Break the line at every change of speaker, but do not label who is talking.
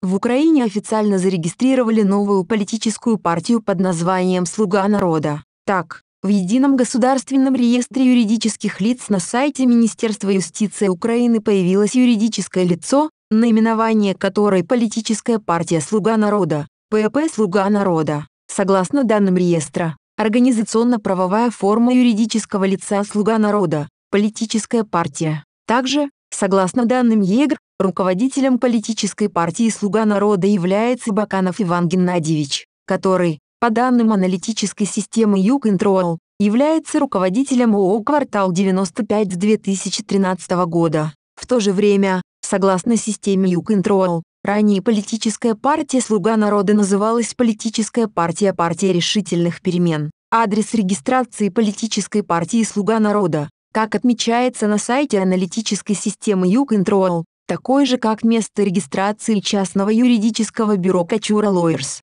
В Украине официально зарегистрировали новую политическую партию под названием «Слуга народа». Так, в Едином государственном реестре юридических лиц на сайте Министерства юстиции Украины появилось юридическое лицо, наименование которой политическая партия «Слуга народа», ПП «Слуга народа». Согласно данным реестра, организационно-правовая форма юридического лица «Слуга народа», политическая партия. Также, согласно данным ЕГР, Руководителем политической партии «Слуга народа» является Баканов Иван Геннадьевич, который, по данным аналитической системы YouControl, является руководителем ООО «Квартал 95» с 2013 года. В то же время, согласно системе YouControl, ранее политическая партия «Слуга народа» называлась политическая партия «Партия решительных перемен». Адрес регистрации политической партии «Слуга народа», как отмечается на сайте аналитической системы YouControl, такой же как место регистрации частного юридического бюро Качура Lawyers.